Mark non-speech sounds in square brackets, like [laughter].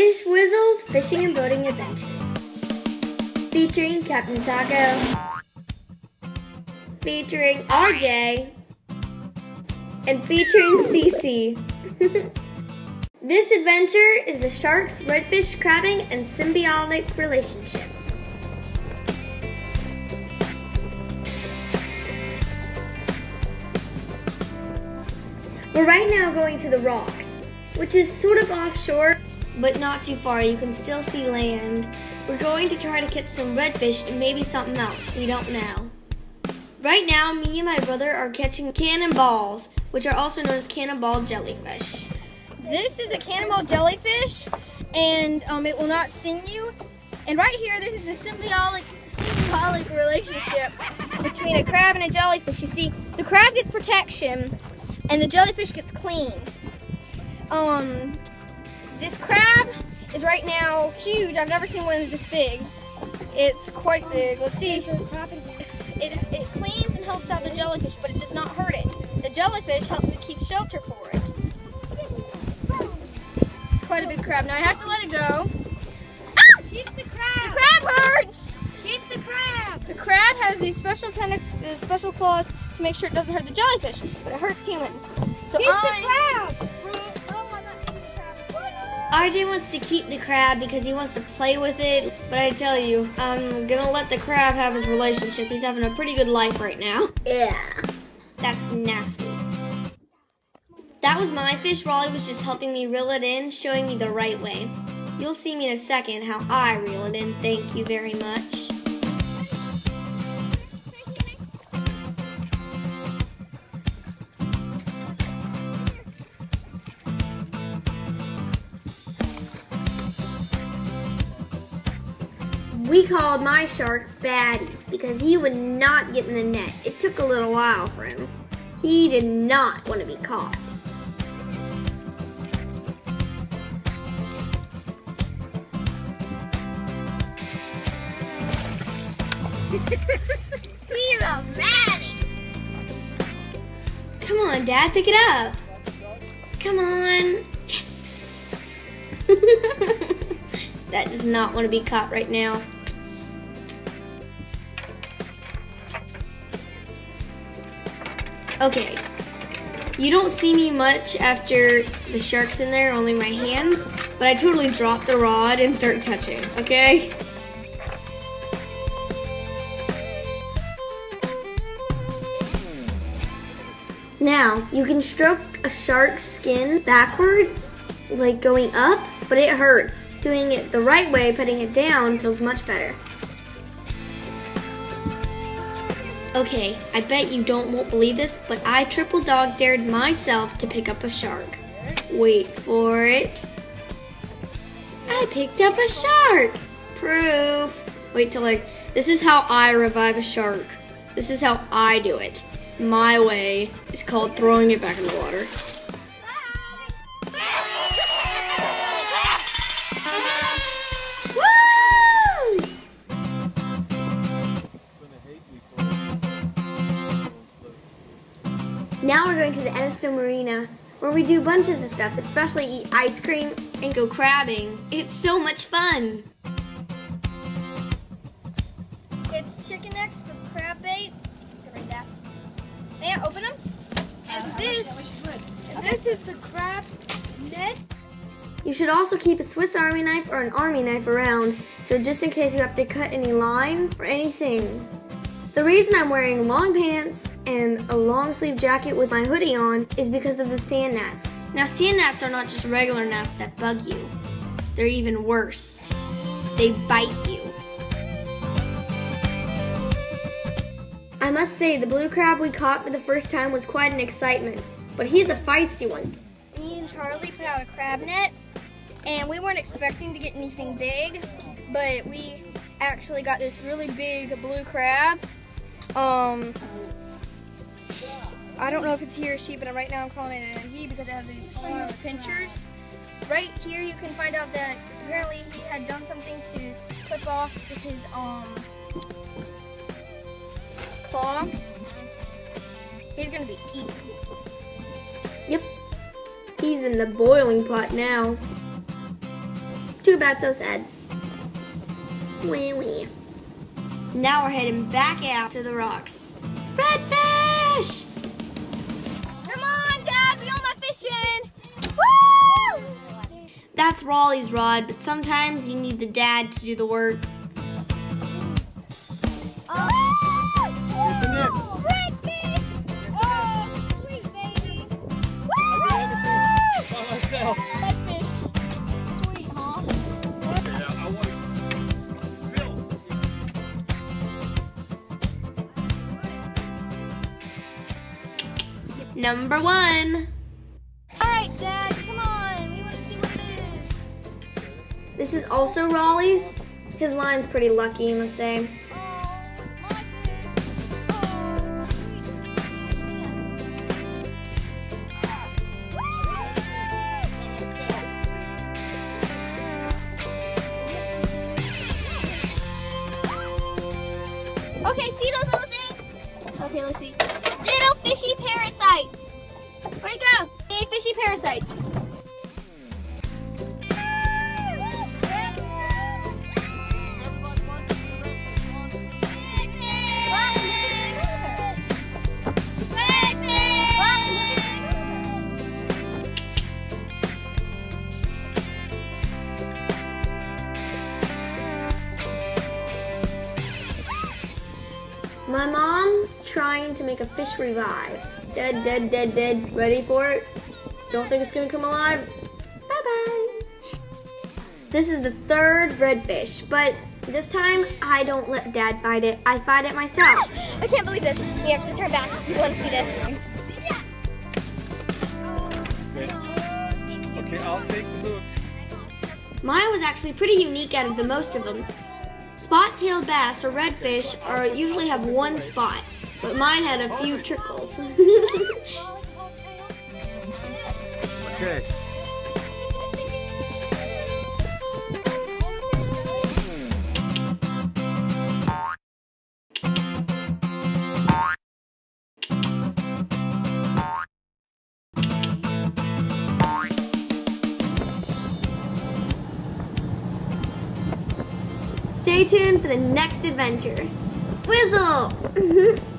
Fishwizzle's Fishing and Boating Adventures. Featuring Captain Taco. Featuring RJ. And featuring CC. [laughs] this adventure is the sharks, redfish, crabbing, and symbiotic relationships. We're right now going to the rocks, which is sort of offshore, but not too far. You can still see land. We're going to try to catch some redfish and maybe something else. We don't know. Right now, me and my brother are catching cannonballs, which are also known as cannonball jellyfish. This is a cannonball jellyfish, and um, it will not sting you. And right here, this is a symbiotic, symbiotic relationship between a crab and a jellyfish. You see, the crab gets protection, and the jellyfish gets cleaned. Um, this crab is right now huge. I've never seen one this big. It's quite big. Let's see. It, it cleans and helps out the jellyfish, but it does not hurt it. The jellyfish helps it keep shelter for it. It's quite a big crab. Now I have to let it go. Ah! Keep the crab. The crab hurts! Keep the crab. The crab has these special tentac- special claws to make sure it doesn't hurt the jellyfish, but it hurts humans. So Keep I, the crab. RJ wants to keep the crab because he wants to play with it, but I tell you, I'm gonna let the crab have his relationship. He's having a pretty good life right now. Yeah. That's nasty. That was my fish. Raleigh was just helping me reel it in, showing me the right way. You'll see me in a second how I reel it in. Thank you very much. We called my shark Fatty because he would not get in the net. It took a little while for him. He did not want to be caught. [laughs] He's a fatty. Come on, Dad, pick it up. Come on. Yes. [laughs] that does not want to be caught right now. Okay. You don't see me much after the shark's in there, only my hands, but I totally drop the rod and start touching, okay? Now, you can stroke a shark's skin backwards, like going up, but it hurts. Doing it the right way, putting it down, feels much better. Okay, I bet you don't won't believe this, but I triple dog dared myself to pick up a shark. Wait for it. I picked up a shark. Proof. Wait till I. This is how I revive a shark. This is how I do it. My way is called throwing it back in the water. Going to the Edisto Marina, where we do bunches of stuff, especially eat ice cream and go crabbing. It's so much fun. It's chicken necks with crab bait. Right that. May I open them? And this, and this is the crab net. You should also keep a Swiss Army knife or an Army knife around, so just in case you have to cut any lines or anything. The reason I'm wearing long pants and a long sleeve jacket with my hoodie on is because of the sand gnats. Now, sand gnats are not just regular gnats that bug you, they're even worse. They bite you. I must say, the blue crab we caught for the first time was quite an excitement, but he's a feisty one. Me and Charlie put out a crab net, and we weren't expecting to get anything big, but we actually got this really big blue crab. Um, I don't know if it's he or she, but right now I'm calling it a he because it has these huge pinchers. Right here, you can find out that apparently he had done something to clip off his um claw. He's gonna be eaten. Yep. He's in the boiling pot now. Too bad, so sad. Wee wee. Now we're heading back out to the rocks. Redfish! That's Raleigh's rod, but sometimes you need the dad to do the work. Oh, oh, Number redfish! This is also Raleigh's. His line's pretty lucky, I must say. My mom's trying to make a fish revive. Dead, dead, dead, dead. Ready for it? Don't think it's gonna come alive? Bye bye. This is the third redfish, but this time I don't let dad fight it. I fight it myself. [gasps] I can't believe this. We have to turn back if you want to see this. Okay. Okay, I'll take the hook. Mine was actually pretty unique out of the most of them. Spot-tailed bass or redfish are usually have one spot, but mine had a few trickles. [laughs] Okay. Stay tuned for the next adventure. Whizzle! [laughs]